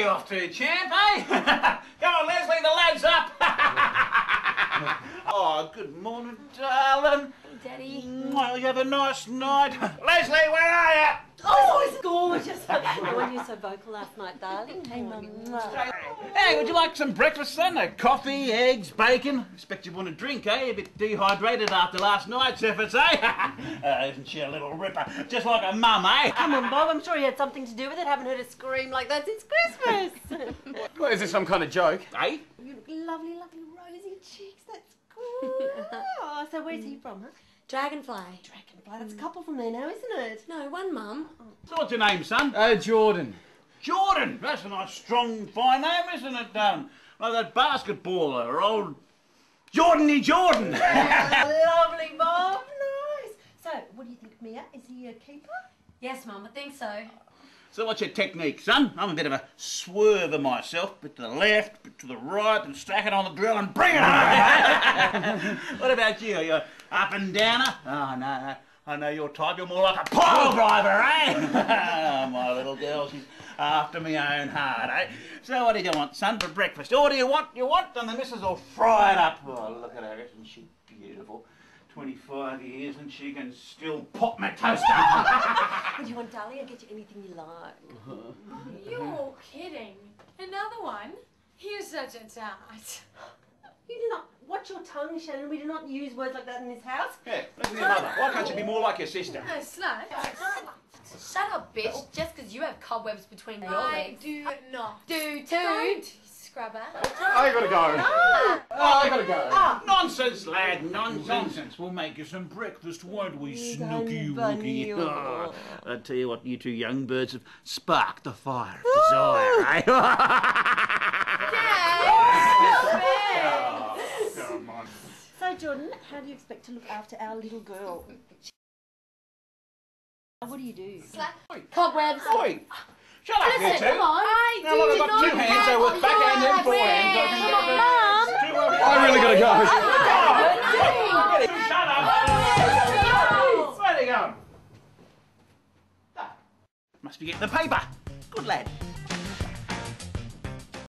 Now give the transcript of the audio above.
to, champ, eh? Come on, Leslie, the lad's up. oh, good morning, darling. Daddy. Well, you have a nice night. Leslie, where are you? Oh, it's gorgeous. oh, when you're so vocal last night, darling. Hey, mum. Hey, would you like some breakfast, then? Uh, coffee, eggs, bacon? Expect you want a drink, eh? A bit dehydrated after last night's efforts, eh? uh, isn't she a little ripper? Just like a mum, eh? Come on, Bob. I'm sure you had something to do with it. Haven't heard a scream like that since Christmas. well, is this some kind of joke? Eh? you look lovely, lovely, rosy cheeks. That's good. oh, so where's he from, huh? Dragonfly. Dragonfly. That's a couple from there now, isn't it? No, one mum. So what's your name, son? Uh, Jordan. Jordan. That's a nice, strong, fine name, isn't it, um, Like that basketballer, old Jordany Jordan. Lovely, Bob. Nice. So, what do you think, Mia? Is he a keeper? Yes, mum, I think so. So what's your technique, son? I'm a bit of a swerver myself, bit to the left, bit to the right, and stack it on the drill and bring it home. what about you? Are you up and downer? Oh, no, no. I know your type. You're more like a pile driver, eh? oh, my little girl, she's after my own heart, eh? So what do you want, son, for breakfast? Or do you want, you want? And the missus will fry it up. Oh, look at her. Isn't she beautiful? 25 years and she can still pop my toaster. What do you want, darling? I'll get you anything you like. You're kidding. Another one? You're such a tart. You do not watch your tongue, Shannon. We do not use words like that in this house. Yeah, listen to your mother. Why can't you be more like your sister? No, slut. Shut up, bitch. Just because you have cobwebs between your legs. I do not. Do too. Don't, scrubber. I gotta go. Oh, I gotta go. Ah. Nonsense, lad, nonsense. We'll make you some breakfast, won't we, Snooky bunny, Wookie? oh. I tell you what, you two young birds have sparked the fire of desire, eh? Oh, come on. So, Jordan, how do you expect to look after our little girl? What do you do? Cobwebs. Oi! Shut up, you two! come on. I Now, look, I've got two hands, so with backhand and forehand. so I can get the- Two of you. I really gotta go. Shut up! Where are you? Must be getting the paper. Good lad.